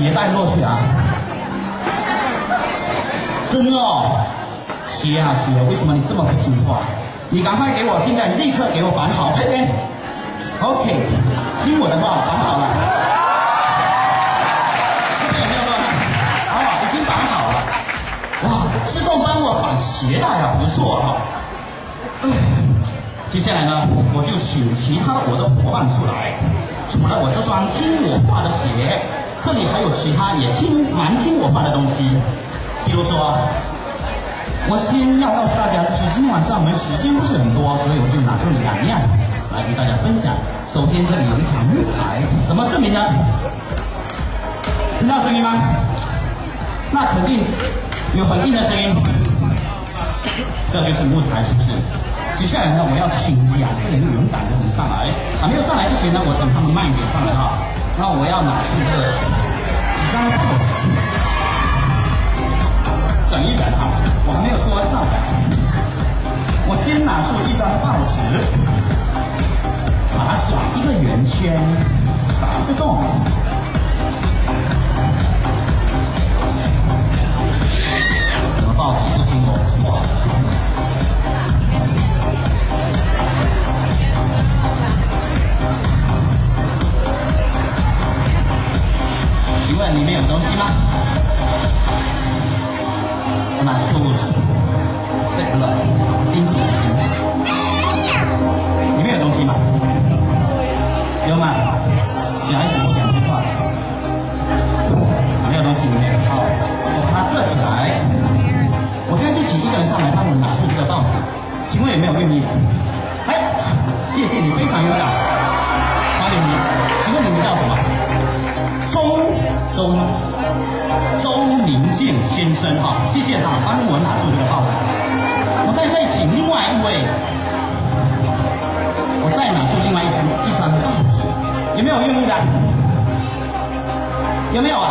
鞋带落去啊！真哦，鞋啊鞋，为什么你这么不听话？你赶快给我，现在立刻给我绑好，快点！OK，听我的话，绑好了。这边有没有落汗？啊，已经绑好了。哇，自动帮我绑鞋带啊，不错哈、哎，接下来呢，我就请其他我的伙伴出来。除了我这双听我话的鞋，这里还有其他也听蛮听我话的东西，比如说。我先要告诉大家，就是今天晚上我们时间不是很多，所以我就拿出两样来跟大家分享。首先这里有一条木材，怎么证明呢？听到声音吗？那肯定有很硬的声音，这就是木材，是不是？接下来呢，我要请两个人勇敢的人上来。还没有上来之前呢，我等他们慢一点上来哈。那我要拿出个几张报纸。等一等啊，我还没有说完上来。我先拿出一张报纸，把它转一个圆圈，打一个那是不是 stick 了钉起来先？里面有东西吗？有吗？小孩子不讲电话。没有东西里面。好，我把它折起来。我现在就请一个人上来帮我拿出这个报纸。请问有没有愿意？哎，谢谢你，非常优雅。欢迎你。请问你先生哈，谢谢他帮我拿出这个报纸。我再再请另外一位，我再拿出另外一张一张报纸，有没有愿意的？有没有啊？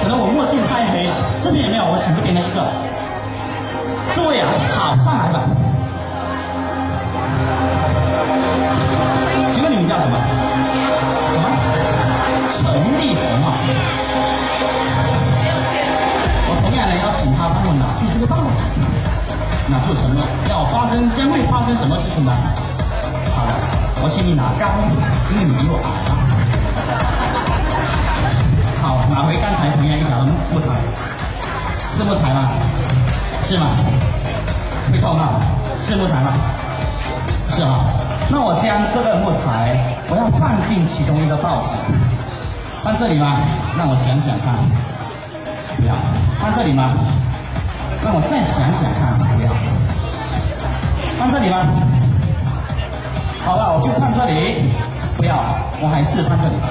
可能我墨镜太黑了，这边有没有？我请这边的一个。诸位啊，好，上来吧。请问你们叫什么？什么？陈立红啊。请他帮我拿出这个报纸，拿出什么？要发生将会发生什么事情呢？好，我请你拿杆，因为你比我矮。好，拿回刚才同样一条木材，是木材吗？是吗？会动吗？是木材吗？是哈。那我将这个木材，我要放进其中一个报纸，放这里吗？让我想想看。不要，放这里吗？让我再想想看，不要。放这里吗？好了，我就放这里。不要，我还是放这里吧。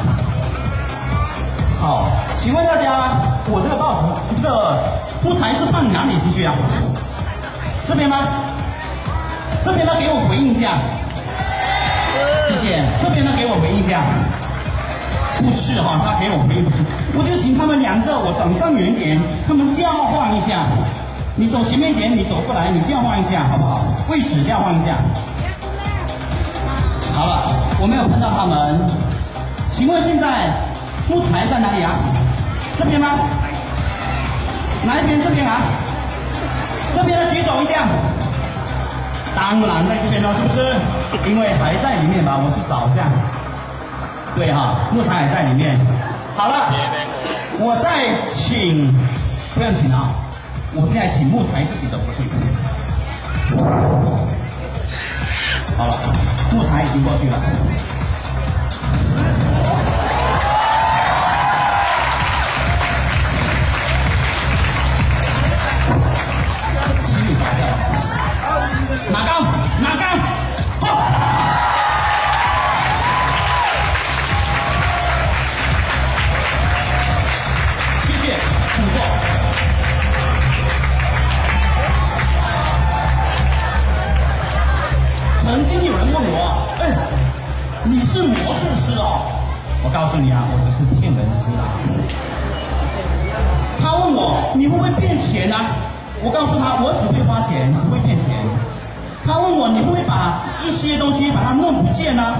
好，请问大家，我这个报纸，这个木材是放哪里出去啊？这边吗？这边呢，给我回应一下。谢谢。这边呢，给我回应一下。不是哈，他给我回不是，我就请他们两个，我等站远点，他们调换一下。你走前面一点，你走过来，你调换一下，好不好？位置调换一下。好了，我没有看到他们。请问现在木材在哪里啊？这边吗？哪一边？这边啊？这边的举手一下。当然在这边了，是不是？因为还在里面吧，我去找一下。对哈，木材也在里面。好了，我再请，不用请了啊，我现在请木材自己走过去。好了，木材已经过去了。诉你啊，我只是骗人师啊。他问我，你会不会变钱呢？我告诉他，我只会花钱，不会变钱。他问我，你会不会把一些东西把它弄不见呢、